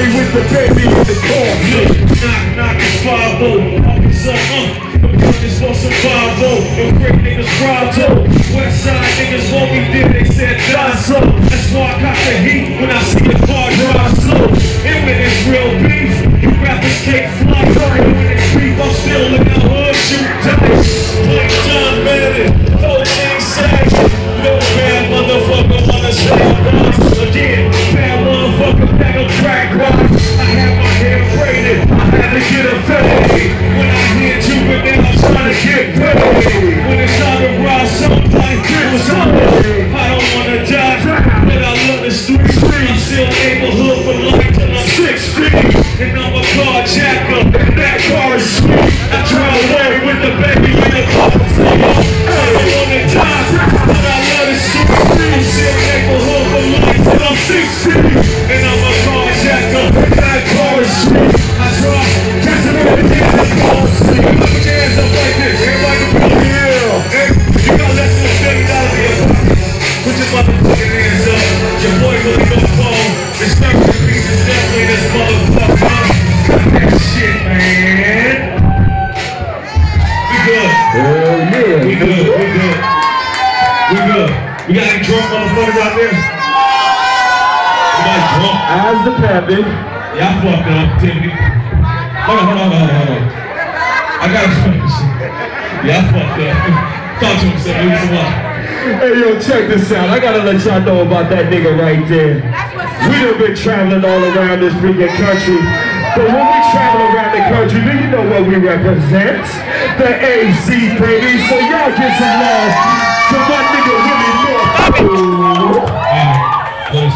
Stay with the baby in the coffin. Knock, knock, it's 5 Arkansas, um. The niggas for survival. The great niggas rival. West side niggas, won't be there. they said die. Hell yeah. We good, we good. We good. We got any drunk motherfuckers out there? Somebody drunk. As the pappy. Yeah, I fucked up, Tiffany. Hold on, hold on, hold on, hold on. I got a explain this shit. Yeah, I fucked up. Thought you were saying it was Hey yo, check this out. I gotta let y'all know about that nigga right there. We done been traveling all around this freaking country. But when we travel know we represent the AC, baby. So y'all get some love